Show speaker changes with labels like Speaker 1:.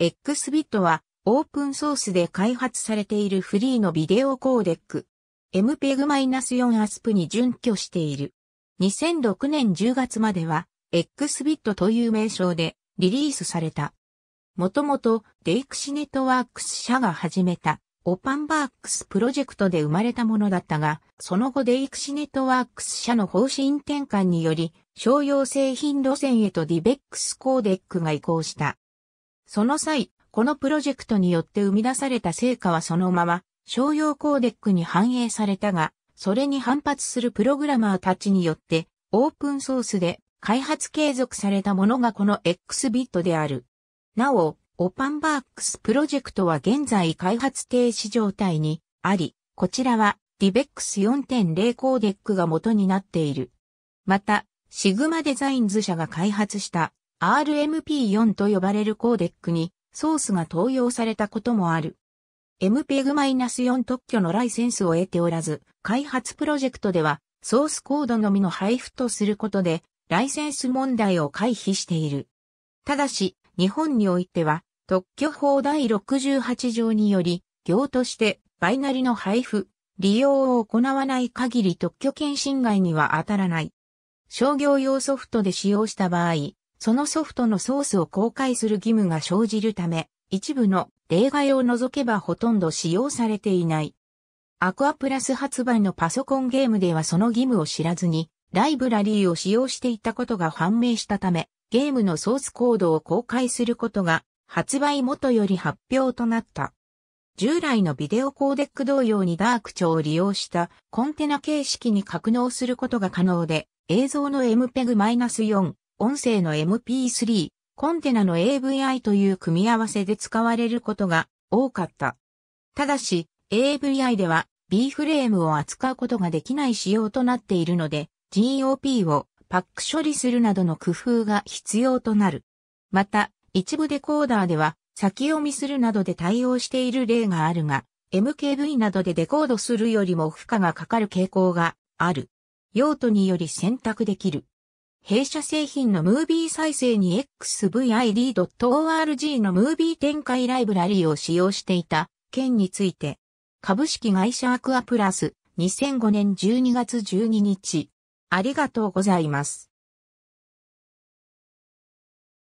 Speaker 1: XBit はオープンソースで開発されているフリーのビデオコーデック。MPEG-4 ASP に準拠している。2006年10月までは XBit という名称でリリースされた。もともと DivXNetworks 社が始めた OpenDivX プロジェクトで生まれたものだったが、その後 DivXNetworks 社の方針転換により商用製品路線へと DivX コーデックが移行した。その際、このプロジェクトによって生み出された成果はそのまま商用コーデックに反映されたが、それに反発するプログラマーたちによってオープンソースで開発継続されたものがこの X ビットである。なお、 OpenDivX プロジェクトは現在開発停止状態にあり、こちらは DivX4.0 コーデックが元になっている。また、シグマデザインズ社が開発した RMP4 と呼ばれるコーデックにソースが投用されたこともある。MPEG-4 特許のライセンスを得ておらず、開発プロジェクトではソースコードのみの配布とすることで、ライセンス問題を回避している。ただし、日本においては、特許法第68条により、行としてバイナリの配布、利用を行わない限り特許権侵害には当たらない。商業用ソフトで使用した場合、そのソフトのソースを公開する義務が生じるため、一部の例外を除けばほとんど使用されていない。アクアプラス発売のパソコンゲームではその義務を知らずに、ライブラリーを使用していたことが判明したため、ゲームのソースコードを公開することが発売元より発表となった。従来のビデオコーデック同様にダーク調を利用したコンテナ形式に格納することが可能で、映像の MPEG-4、音声の MP3、コンテナの AVI という組み合わせで使われることが多かった。ただし、AVI では B フレームを扱うことができない仕様となっているので、GOP をパック処理するなどの工夫が必要となる。また、一部デコーダーでは先読みするなどで対応している例があるが、MKV などでデコードするよりも負荷がかかる傾向がある。用途により選択できる。弊社製品のムービー再生に xvid.org のムービー展開ライブラリーを使用していた件について、株式会社アクアプラス2005年12月12日。ありがとうございます。